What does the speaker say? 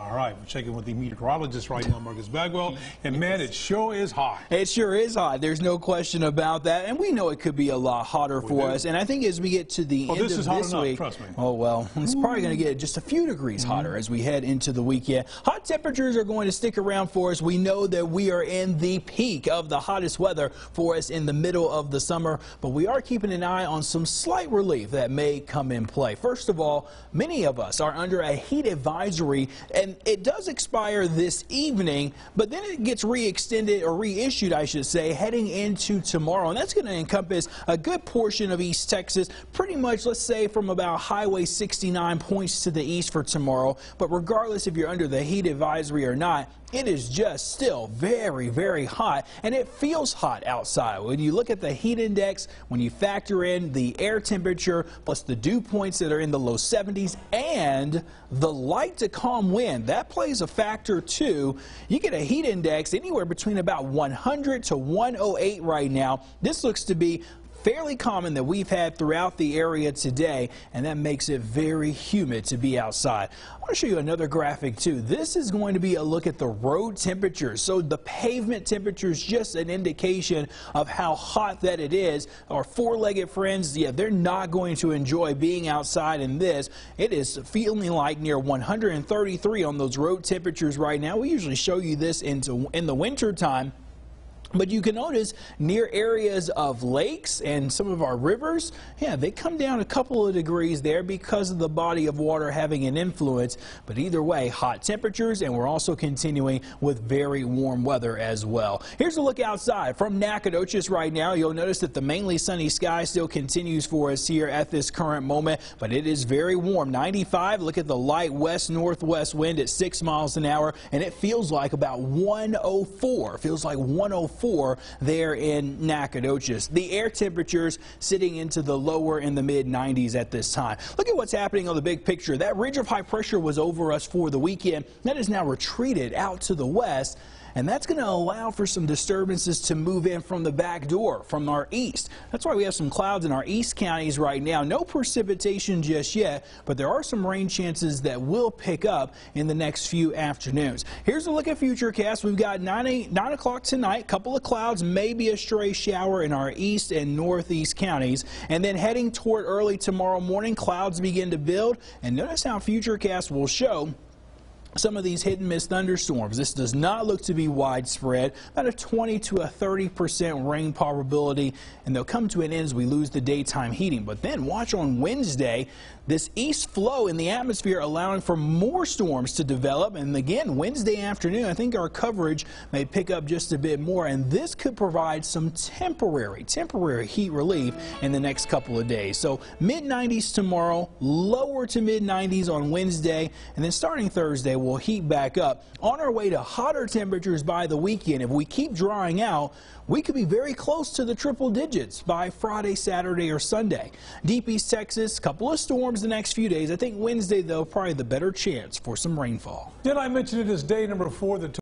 All right, we're checking with the meteorologist right now, Marcus Bagwell. And man, it sure is hot. It sure is hot. There's no question about that. And we know it could be a lot hotter for do. us. And I think as we get to the Oh, end this of is hot this enough, week, trust me. oh well, it's probably going to get just a few degrees mm-hmm. hotter as we head into the weekend. Hot temperatures are going to stick around for us. We know that we are in the peak of the hottest weather for us in the middle of the summer, but we are keeping an eye on some slight relief that may come in play. First of all, many of us are under a heat advisory, and it does expire this evening, but then it gets re-extended or reissued, I should say, heading into tomorrow. And that's going to encompass a good portion of East Texas, pretty much, let's say, from about Highway 69 points to the east for tomorrow. But regardless if you're under the heat advisory or not, it is just still very, very hot, and it feels hot outside. When you look at the heat index, when you factor in the air temperature, plus the dew points that are in the low 70s, and the light to calm wind, that plays a factor too. You get a heat index anywhere between about 100 to 108 right now. This looks to be fairly common that we've had throughout the area today, and that makes it very humid to be outside. I want to show you another graphic too. This is going to be a look at the road temperatures. So the pavement temperature is just an indication of how hot that it is. Our four-legged friends, yeah, they're not going to enjoy being outside in this. It is feeling like near 133 on those road temperatures right now. We usually show you this into in the winter time. But you can notice near areas of lakes and some of our rivers, yeah, they come down a couple of degrees there because of the body of water having an influence. But either way, hot temperatures, and we're also continuing with very warm weather as well. Here's a look outside from Nacogdoches right now. You'll notice that the mainly sunny sky still continues for us here at this current moment, but it is very warm. 95, look at the light west-northwest wind at 6 miles an hour, and it feels like about 104. Feels like 104 there in Nacogdoches. The air temperatures sitting into the lower in the mid 90s at this time. Look at what's happening on the big picture. That ridge of high pressure was over us for the weekend. That is now retreated out to the west and that's going to allow for some disturbances to move in from the back door from our east. That's why we have some clouds in our east counties right now. No precipitation just yet, but there are some rain chances that will pick up in the next few afternoons. Here's a look at Futurecast. We've got 9, 8, 9 o'clock tonight, couple of clouds, maybe a stray shower in our east and northeast counties, and then heading toward early tomorrow morning, clouds begin to build, and notice how Futurecast will show some of these hit and miss thunderstorms. This does not look to be widespread, about a 20 to a 30 percent rain probability, and they'll come to an end as we lose the daytime heating. But then watch on Wednesday, this east flow in the atmosphere allowing for more storms to develop. And again, Wednesday afternoon, I think our coverage may pick up just a bit more, and this could provide some temporary, temporary heat relief in the next couple of days. So mid 90s tomorrow, lower to mid 90s on Wednesday, and then starting Thursday, will heat back up. On our way to hotter temperatures by the weekend, if we keep drying out, we could be very close to the triple digits by Friday, Saturday, or Sunday. Deep East Texas, couple of storms the next few days. I think Wednesday, though, probably the better chance for some rainfall. Did I mention it is day number four? The